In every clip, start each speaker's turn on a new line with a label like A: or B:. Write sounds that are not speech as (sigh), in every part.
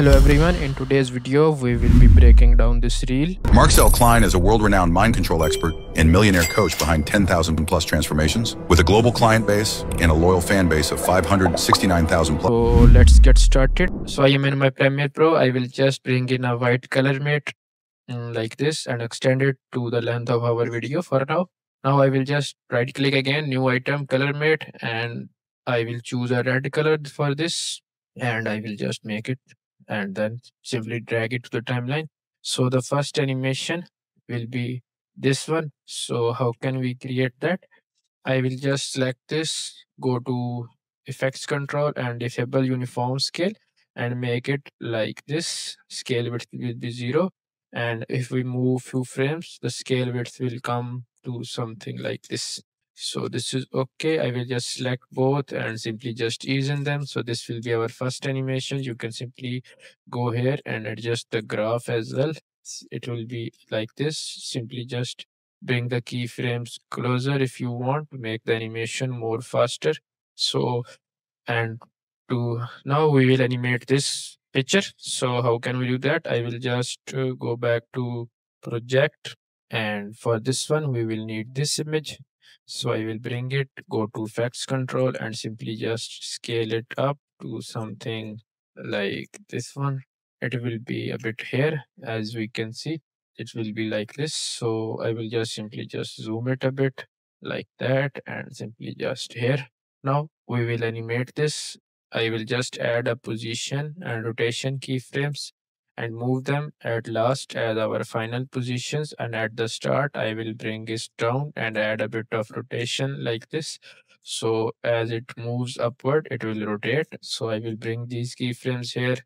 A: Hello everyone, in today's video we will be breaking down this reel.
B: Marcel Klein is a world-renowned mind control expert and millionaire coach behind 10,000 plus transformations with a global client base and a loyal fan base of 569,000 plus.
A: So let's get started. So I am in my Premiere Pro. I will just bring in a white color matte mm, like this and extend it to the length of our video for now. Now I will just right click again, new item, color mate and I will choose a red color for this and I will just make it and then simply drag it to the timeline. So the first animation will be this one. So how can we create that? I will just select this, go to effects control and disable uniform scale and make it like this. Scale width will be zero. And if we move few frames, the scale width will come to something like this. So this is okay. I will just select both and simply just ease in them. So this will be our first animation. You can simply go here and adjust the graph as well. It will be like this. Simply just bring the keyframes closer if you want to make the animation more faster. So, and to now we will animate this picture. So how can we do that? I will just uh, go back to project and for this one we will need this image so I will bring it, go to effects control and simply just scale it up to something like this one. It will be a bit here as we can see. It will be like this. So I will just simply just zoom it a bit like that and simply just here. Now we will animate this. I will just add a position and rotation keyframes and move them. At last as our final positions and at the start I will bring it down and add a bit of rotation like this. So as it moves upward it will rotate. So I will bring these keyframes here.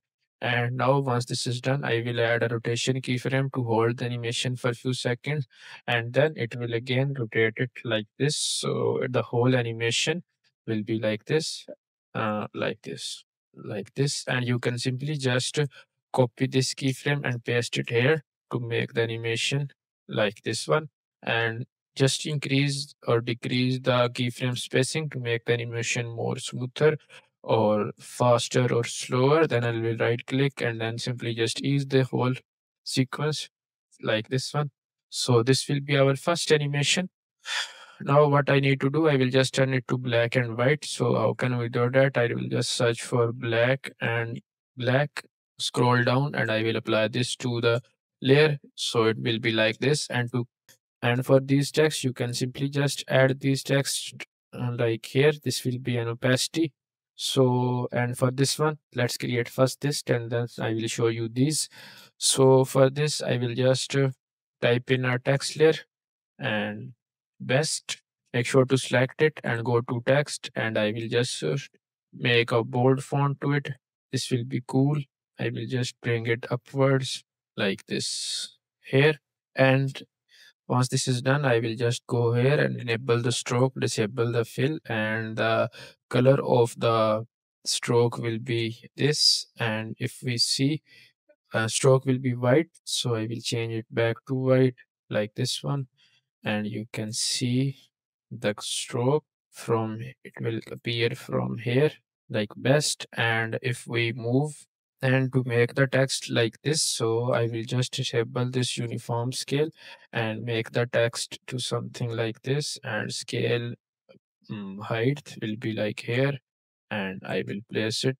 A: And now once this is done I will add a rotation keyframe to hold the animation for a few seconds. And then it will again rotate it like this. So the whole animation will be like this uh, like this like this. And you can simply just copy this keyframe and paste it here to make the animation like this one. And just increase or decrease the keyframe spacing to make the animation more smoother or faster or slower. Then I will right click and then simply just ease the whole sequence like this one. So this will be our first animation. Now what I need to do I will just turn it to black and white. So how can we do that? I will just search for black and black scroll down and I will apply this to the layer. So it will be like this. And to and for these text you can simply just add these text uh, like here. This will be an opacity. So and for this one let's create first this and then I will show you these. So for this I will just uh, type in our text layer and best. Make sure to select it and go to text and I will just uh, make a bold font to it. This will be cool I will just bring it upwards like this here. And once this is done, I will just go here and enable the stroke, disable the fill, and the color of the stroke will be this. And if we see, uh, stroke will be white, so I will change it back to white like this one. And you can see the stroke from it will appear from here like best. And if we move and to make the text like this. So I will just disable this uniform scale and make the text to something like this and scale um, height will be like here and I will place it.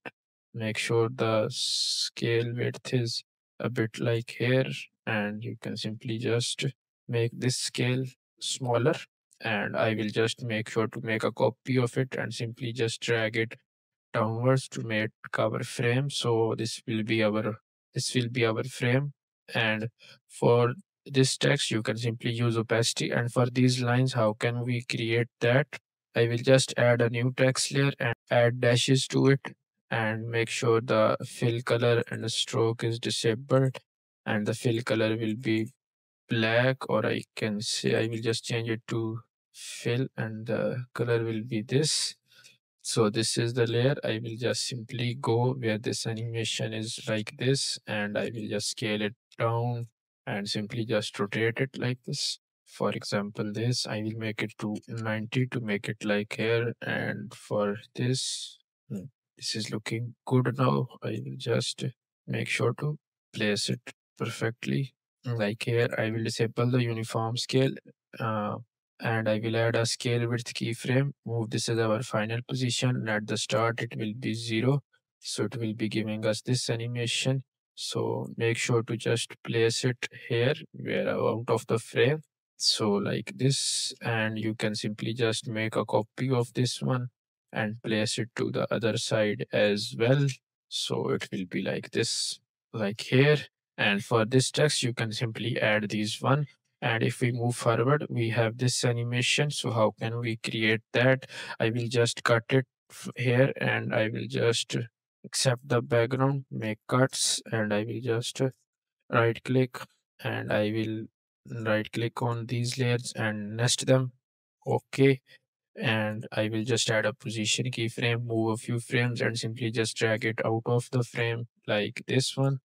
A: Make sure the scale width is a bit like here and you can simply just make this scale smaller and I will just make sure to make a copy of it and simply just drag it downwards to make our frame. So this will be our this will be our frame. And for this text you can simply use opacity. And for these lines how can we create that? I will just add a new text layer and add dashes to it and make sure the fill color and stroke is disabled. And the fill color will be black or i can say i will just change it to fill and the color will be this so this is the layer. I will just simply go where this animation is like this and i will just scale it down and simply just rotate it like this. For example this i will make it to 90 to make it like here and for this hmm, this is looking good now. I will just make sure to place it perfectly. Like here I will disable the uniform scale uh, and I will add a scale width keyframe. Move this as our final position. At the start. It will be zero. So it will be giving us this animation. So make sure to just place it here where out of the frame. So like this and you can simply just make a copy of this one and place it to the other side as well. So it will be like this like here. And for this text you can simply add these one and if we move forward we have this animation. So how can we create that? I will just cut it here and i will just accept the background make cuts and i will just right click and i will right click on these layers and nest them. Okay and I will just add a position keyframe, move a few frames and simply just drag it out of the frame like this one.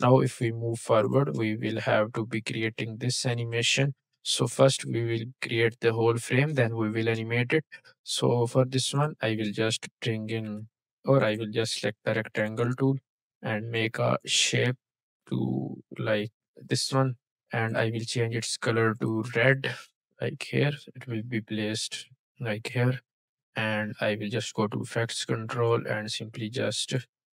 A: Now if we move forward, we will have to be creating this animation. So first we will create the whole frame, then we will animate it. So for this one, I will just bring in or I will just select the rectangle tool and make a shape to like this one and I will change its color to red like here it will be placed like here and I will just go to effects control and simply just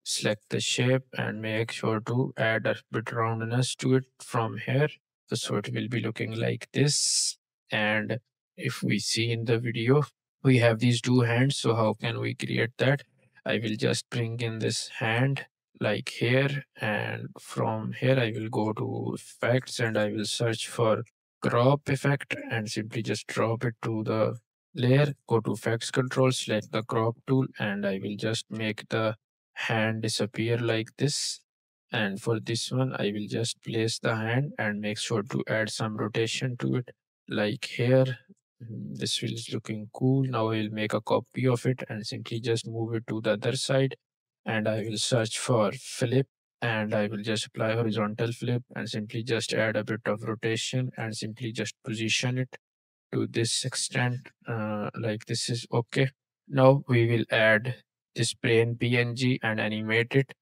A: select the shape and make sure to add a bit roundness to it from here. So it will be looking like this. And if we see in the video we have these two hands so how can we create that? I will just bring in this hand like here and from here I will go to effects and I will search for crop effect and simply just drop it to the layer. Go to effects control select the crop tool and I will just make the hand disappear like this. And for this one I will just place the hand and make sure to add some rotation to it. Like here Mm, this feels looking cool. Now I will make a copy of it and simply just move it to the other side. And I will search for flip and I will just apply horizontal flip and simply just add a bit of rotation and simply just position it to this extent uh, like this is okay. Now we will add this brain png and animate it.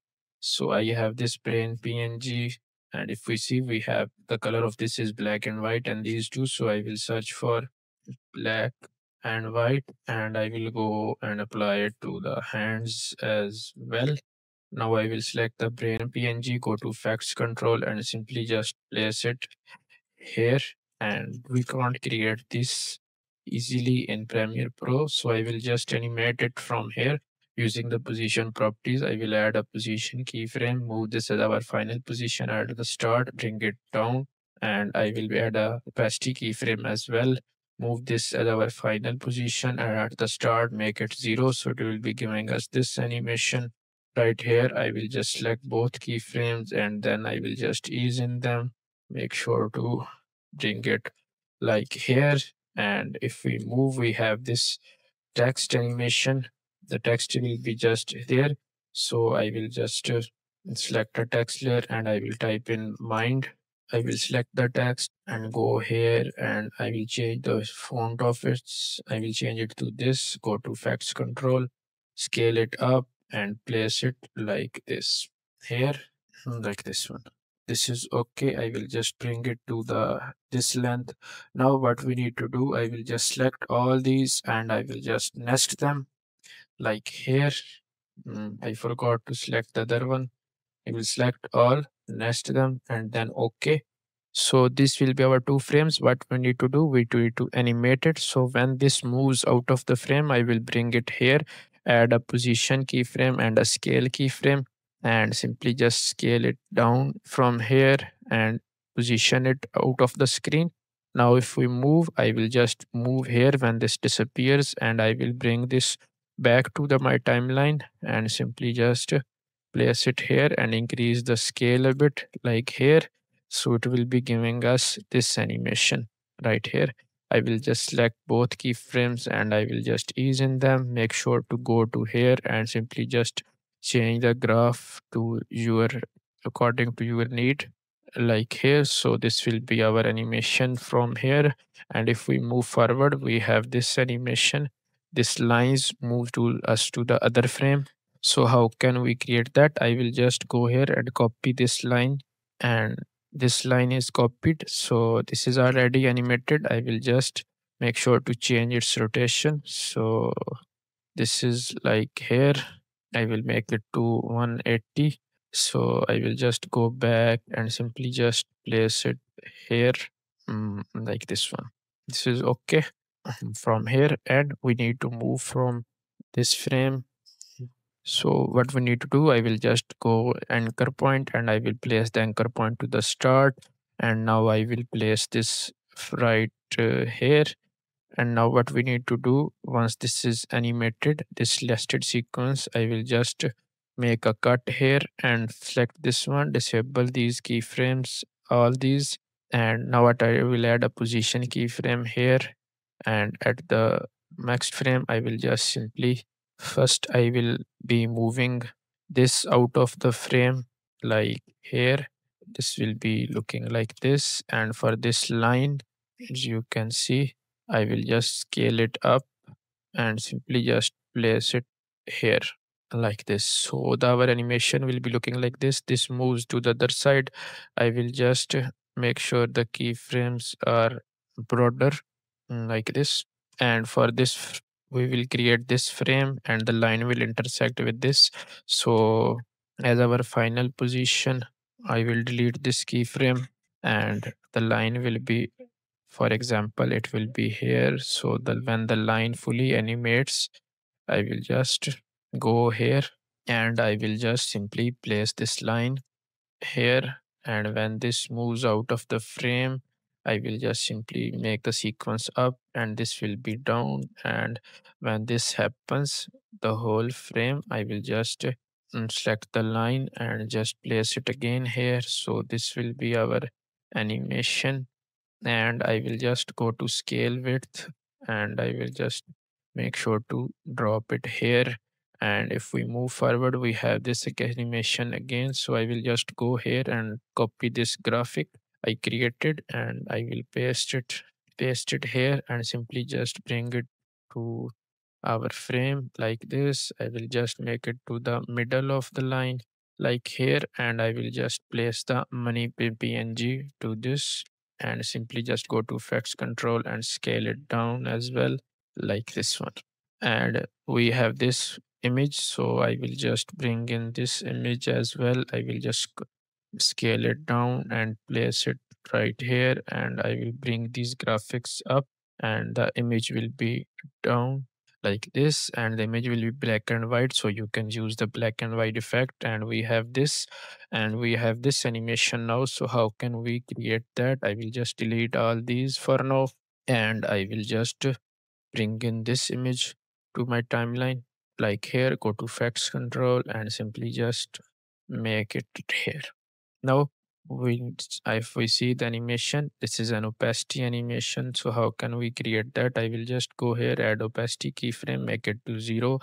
A: So i have this brain png and if we see we have the color of this is black and white and these two so i will search for black and white and i will go and apply it to the hands as well. Now i will select the brain png go to effects control and simply just place it here. And we can't create this easily in Premiere Pro. So I will just animate it from here using the position properties. I will add a position keyframe, move this as our final position at the start, bring it down, and I will add a opacity keyframe as well. Move this as our final position and at the start make it zero. So it will be giving us this animation right here. I will just select both keyframes and then I will just ease in them. Make sure to bring it like here and if we move we have this text animation the text will be just there. So i will just uh, select a text layer and i will type in mind. I will select the text and go here and i will change the font of it i will change it to this go to effects control scale it up and place it like this here like this one. This is okay. I will just bring it to the this length. Now what we need to do i will just select all these and i will just nest them like here mm, i forgot to select the other one. I will select all nest them and then okay. So this will be our two frames. What we need to do we need to animate it. So when this moves out of the frame i will bring it here add a position keyframe and a scale keyframe and simply just scale it down from here and position it out of the screen. Now if we move, I will just move here when this disappears and I will bring this back to the my timeline and simply just place it here and increase the scale a bit like here. So it will be giving us this animation right here. I will just select both keyframes and I will just ease in them. Make sure to go to here and simply just change the graph to your according to your need like here so this will be our animation from here and if we move forward we have this animation this lines move to us to the other frame So how can we create that? I will just go here and copy this line and this line is copied. So this is already animated. I will just make sure to change its rotation. So this is like here. I will make it to 180. So I will just go back and simply just place it here mm, like this one. This is okay from here and we need to move from this frame so what we need to do, I will just go anchor point and I will place the anchor point to the start. And now I will place this right uh, here. And now what we need to do, once this is animated, this nested sequence, I will just make a cut here and select this one, disable these keyframes, all these. And now what I will add a position keyframe here. And at the next frame, I will just simply First, I will be moving this out of the frame like here. This will be looking like this. And for this line, as you can see, I will just scale it up and simply just place it here like this. So the, our animation will be looking like this. This moves to the other side. I will just make sure the keyframes are broader Mm, like this. And for this we will create this frame and the line will intersect with this so as our final position i will delete this keyframe and the line will be for example it will be here so the when the line fully animates i will just go here and i will just simply place this line here and when this moves out of the frame I will just simply make the sequence up and this will be down. And when this happens the whole frame I will just select the line and just place it again here. So this will be our animation. And I will just go to scale width and I will just make sure to drop it here. And if we move forward we have this animation again. So I will just go here and copy this graphic I created and I will paste it paste it here and simply just bring it to our frame like this. I will just make it to the middle of the line like here and I will just place the money PNG to this and simply just go to effects control and scale it down as well like this one. And we have this image so I will just bring in this image as well. I will just scale it down and place it right here and I will bring these graphics up and the image will be down like this and the image will be black and white. So you can use the black and white effect and we have this and we have this animation now. So how can we create that? I will just delete all these for now and I will just bring in this image to my timeline. Like here go to effects control and simply just make it here now, we if we see the animation, this is an opacity animation. So how can we create that? I will just go here, add opacity keyframe, make it to zero,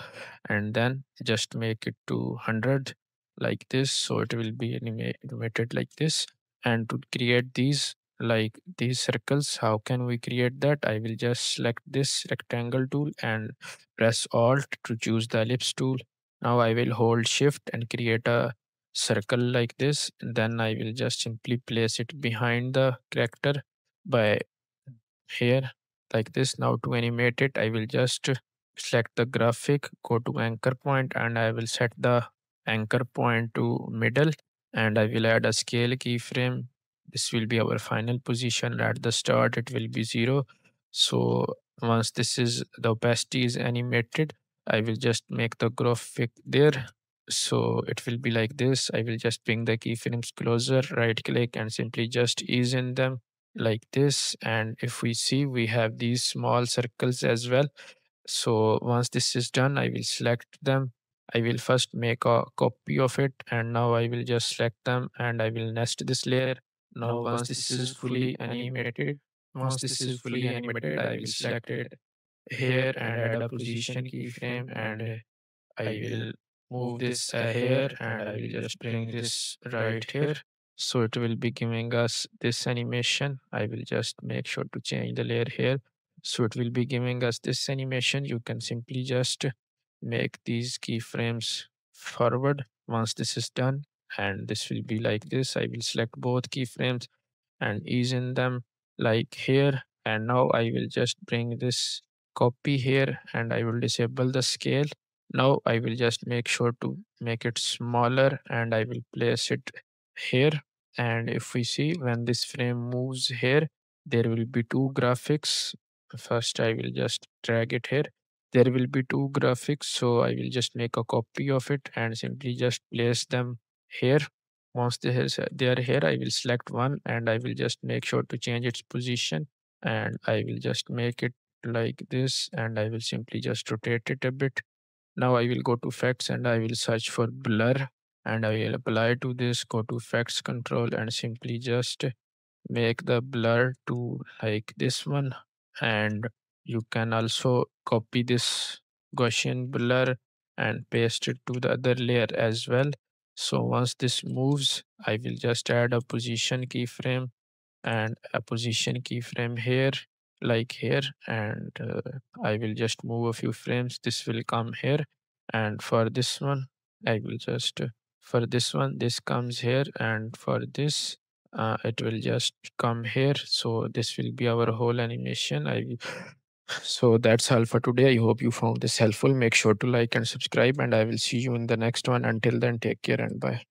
A: and then just make it to 100 like this. So it will be animated like this. And to create these like these circles, how can we create that? I will just select this rectangle tool and press Alt to choose the ellipse tool. Now I will hold shift and create a circle like this then I will just simply place it behind the character by here like this. Now to animate it I will just select the graphic go to anchor point and I will set the anchor point to middle and I will add a scale keyframe. This will be our final position. At the start it will be zero. So once this is the opacity is animated I will just make the graphic there so it will be like this. I will just bring the keyframes closer, right click and simply just ease in them like this. And if we see, we have these small circles as well. So once this is done, I will select them. I will first make a copy of it and now I will just select them and I will nest this layer. Now once this is fully animated, once this is fully animated, I will select it here and add a position keyframe and I will move this uh, here and I will just bring this right here. So it will be giving us this animation. I will just make sure to change the layer here. So it will be giving us this animation. You can simply just make these keyframes forward once this is done and this will be like this i will select both keyframes and ease in them like here and now i will just bring this copy here and i will disable the scale now i will just make sure to make it smaller and i will place it here. And if we see when this frame moves here there will be two graphics. First i will just drag it here. There will be two graphics so i will just make a copy of it and simply just place them here. Once they, are here i will select one and i will just make sure to change its position. And i will just make it like this and i will simply just rotate it a bit now i will go to effects and i will search for blur and i will apply to this. Go to effects control and simply just make the blur to like this one. And you can also copy this Gaussian blur and paste it to the other layer as well. So once this moves, I will just add a position keyframe and a position keyframe here like here and uh, I will just move a few frames. This will come here and for this one, I will just uh, for this one, this comes here and for this uh, it will just come here. So this will be our whole animation. I will (sighs) so that's all for today. I hope you found this helpful. Make sure to like and subscribe and i will see you in the next one. Until then take care and bye